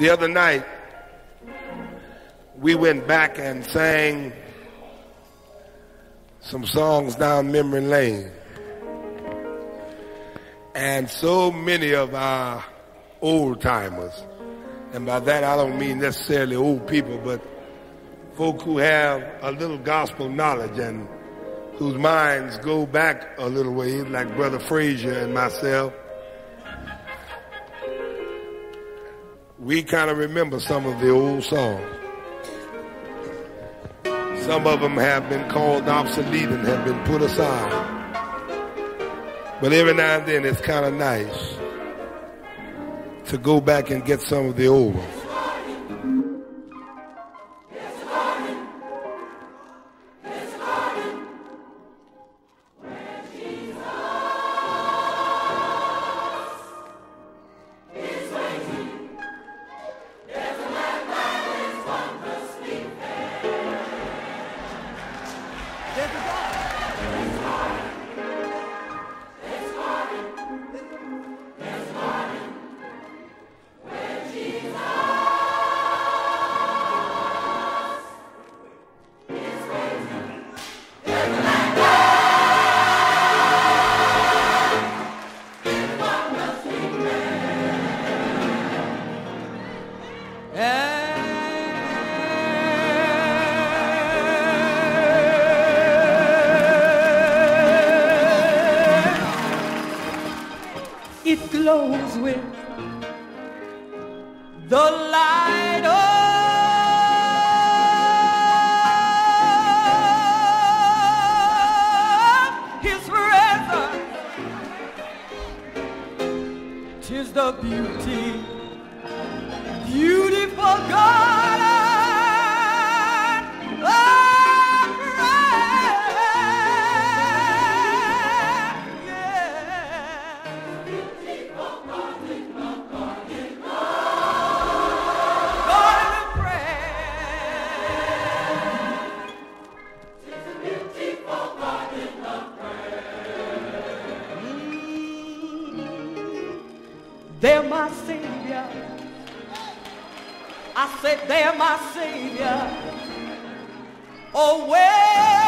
The other night, we went back and sang some songs down memory lane. And so many of our old timers, and by that I don't mean necessarily old people, but folk who have a little gospel knowledge and whose minds go back a little way, like Brother Frazier and myself. We kind of remember some of the old songs. Some of them have been called obsolete and have been put aside. But every now and then it's kind of nice to go back and get some of the old ones. There's a dog. glows with the light of His presence. Tis the beauty, beautiful God. I said, There my Savior. Oh, well.